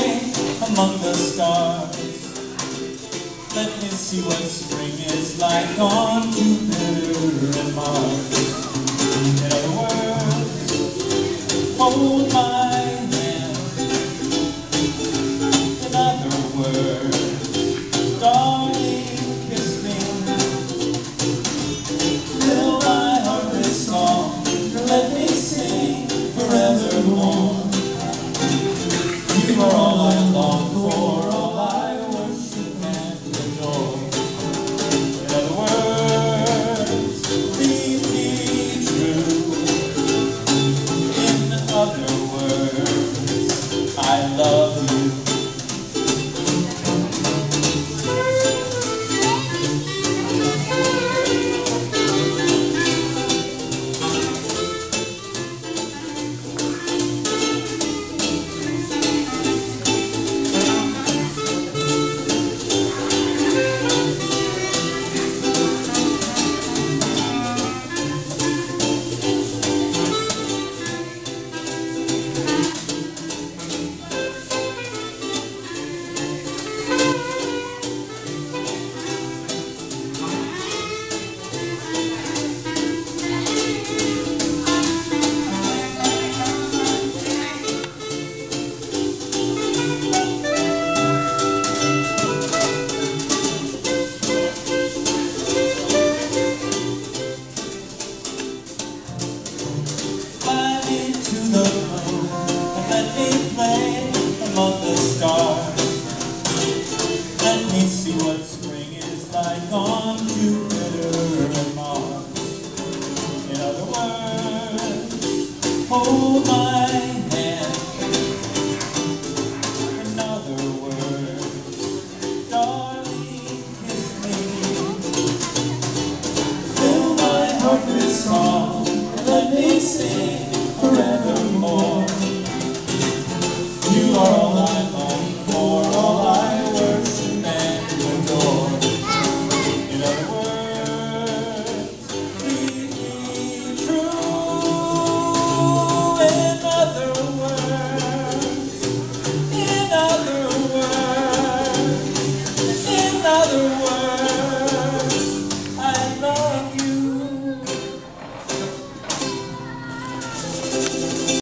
away among the stars. Let me see what spring is like on Jupiter and Mars. In other words, hold I love see what spring is like on Jupiter and Mars. In other words, hold my hand. In other words, darling, kiss me. Fill my heart with song let me sing